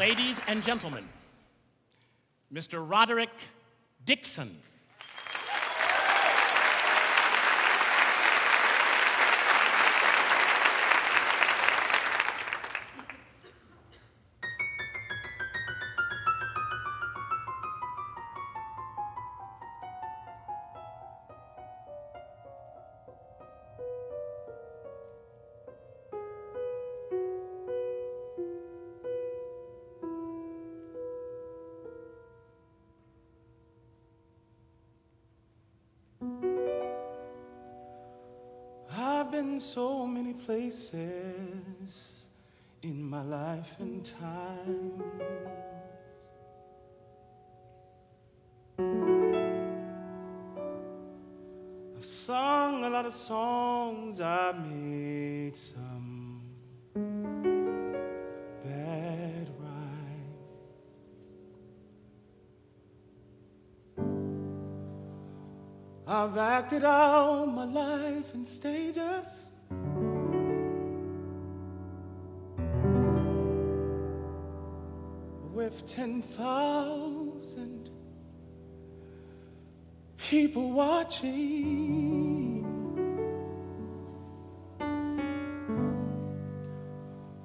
Ladies and gentlemen, Mr. Roderick Dixon. I've been so many places in my life and time. I've sung a lot of songs, I've made some I've acted out my life in stages. With 10,000 people watching.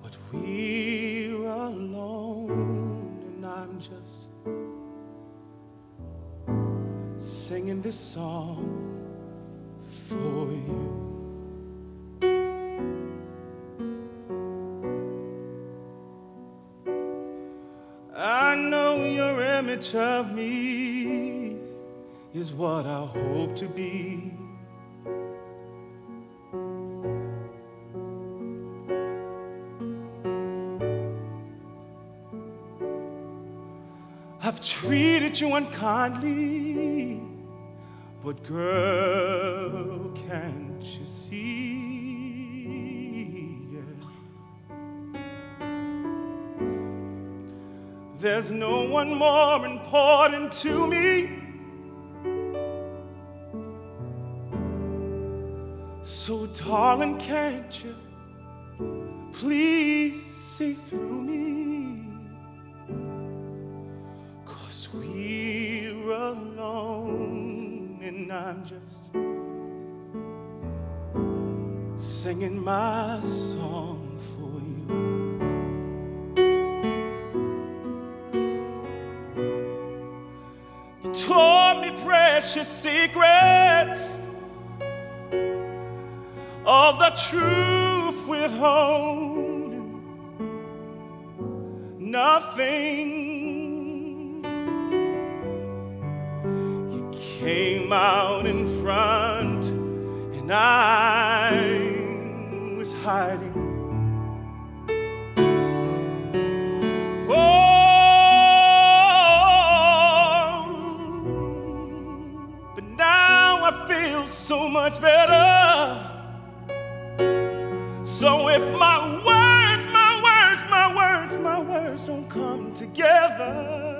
But we're alone, and I'm just singing this song for you. I know your image of me is what I hope to be. I've treated you unkindly, but girl, can't you see? There's no one more important to me. So, darling, can't you please see through me? Cause we're alone, and I'm just singing my song for you. You told me precious secrets of the truth withholding nothing. Came out in front, and I was hiding. Oh, but now I feel so much better. So if my words, my words, my words, my words don't come together,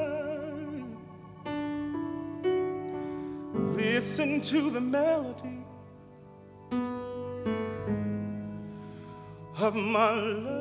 listen to the melody of my love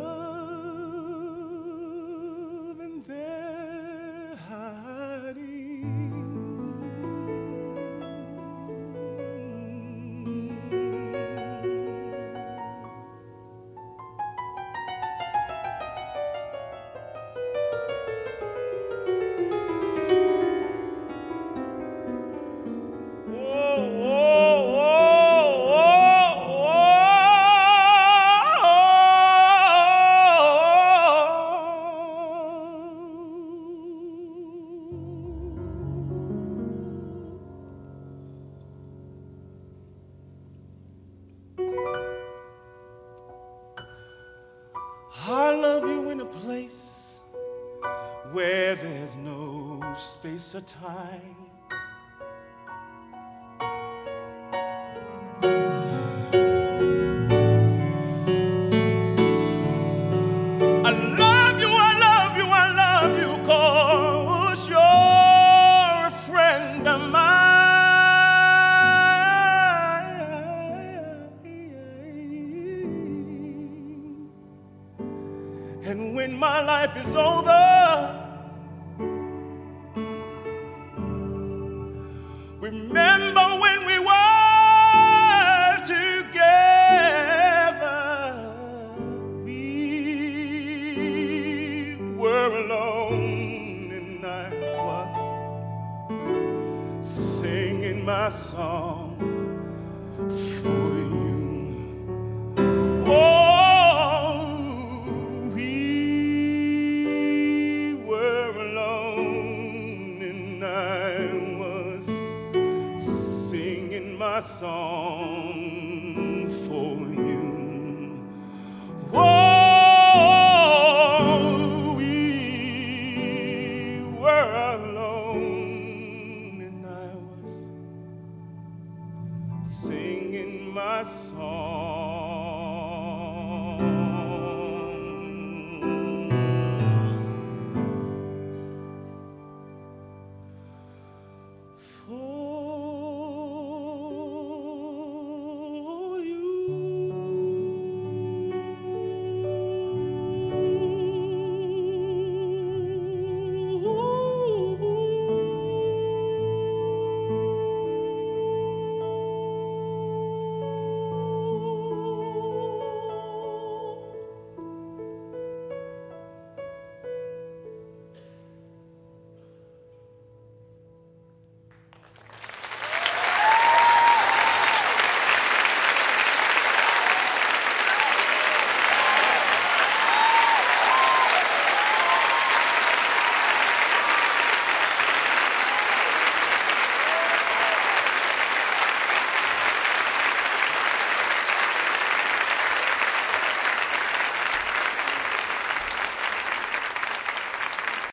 I love you in a place where there's no space or time. I my life is over. Remember when we were together? We were alone, and I was singing my song.